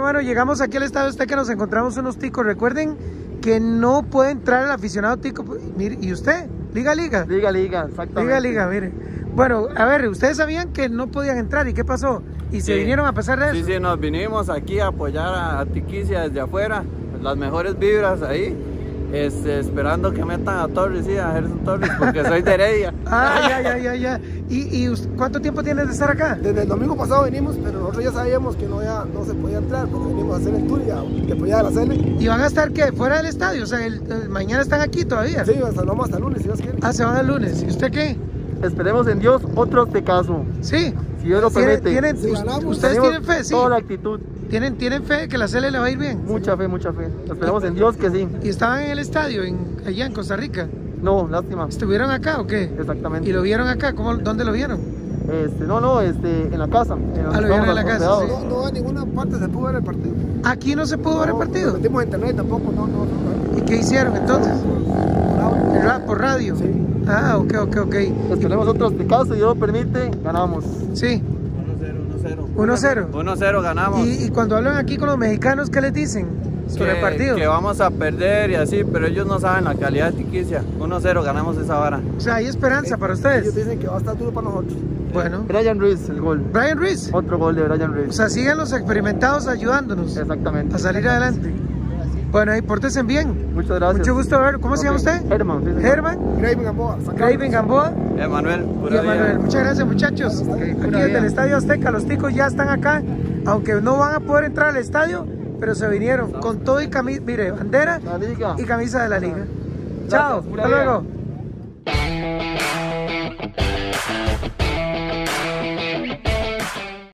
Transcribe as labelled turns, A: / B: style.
A: Bueno, bueno, llegamos aquí al estadio que nos encontramos unos ticos. Recuerden que no puede entrar el aficionado tico. Mire, ¿y usted? Liga, liga.
B: Liga, liga, exactamente.
A: Liga, liga, mire. Bueno, a ver, ustedes sabían que no podían entrar y qué pasó. Y se
C: Sí.
A: vinieron a pesar de eso.
C: Sí, sí, nos vinimos aquí a apoyar a, a Tiquicia desde afuera, las mejores vibras ahí, este, esperando que metan a Torres, sí, a Gerson Torres, porque soy de Heredia.
A: Ah, ya, ya, ya, ya. ¿Y, y cuánto tiempo tienes de estar acá?
D: Desde el domingo pasado venimos, pero nosotros ya sabíamos que no, ya, no se podía entrar porque venimos a hacer el tour y a, y apoyar a la CL.
A: ¿Y van a estar qué? ¿Fuera del estadio? O sea, el- el- mañana están aquí todavía.
D: Sí, hasta, vamos hasta el lunes, si Dios quiere.
A: Ah, se van el lunes. ¿Y usted qué?
B: Esperemos en Dios otro te caso.
A: Sí.
B: Si Dios lo
A: ¿Tienen-
B: permite.
A: tienen-
D: Si ganamos,
A: ¿Ustedes tienen fe? Sí.
B: Toda la actitud.
A: ¿Tienen, ¿Tienen fe que la CL le va a ir bien?
B: Mucha fe, mucha fe. Esperemos en Dios que sí.
A: ¿Y estaban en el estadio, en, allá en Costa Rica?
B: No, lástima.
A: ¿Estuvieron acá o qué?
B: Exactamente.
A: ¿Y lo vieron acá? ¿Cómo, ¿Dónde lo vieron?
B: Este, no, no, este, en la casa. En
A: Ah, lo vieron en la casa,
B: hospedados.
D: No, no a ninguna parte se pudo ver el partido.
A: Aquí no se pudo ver el partido.
D: No metimos internet tampoco, no, no, no.
A: ¿Y qué hicieron entonces?
D: no.
A: ¿El rap por radio?
D: Sí.
A: Ah, ok, ok, ok.
B: Esperemos otro te caso. Si Dios lo permite, ganamos.
A: Sí,
C: 1-0,
A: 1-0.
C: 1-0 ganamos.
A: Y, y cuando hablan aquí con los mexicanos, ¿qué les dicen sobre el partido?
C: que vamos a perder y así, pero ellos no saben la calidad de Tiquicia. 1-0 ganamos esa vara.
A: O sea, hay esperanza para
D: Ellos
A: ustedes.
D: dicen que va a estar duro para nosotros.
A: Bueno,
B: Brian Ruiz, el gol.
A: Brian Ruiz.
B: Otro gol de Brian
A: O
B: Ruiz.
A: sea, siguen los experimentados ayudándonos
B: Exactamente.
A: a salir adelante. Bueno, ahí pórtense bien.
B: Muchas gracias.
A: Mucho gusto ver. ¿Cómo se llama usted?
B: Herman.
A: Germán,
D: Graven Gamboa.
A: Craven Gamboa
C: Emanuel,
A: y
C: vida.
A: Emanuel. Muchas gracias, muchachos. Aquí desde el Estadio Azteca, los ticos ya están acá, aunque no van a poder entrar al estadio, pero se vinieron con todo y camisa, mire, bandera y camisa de la liga. Chao, hasta luego.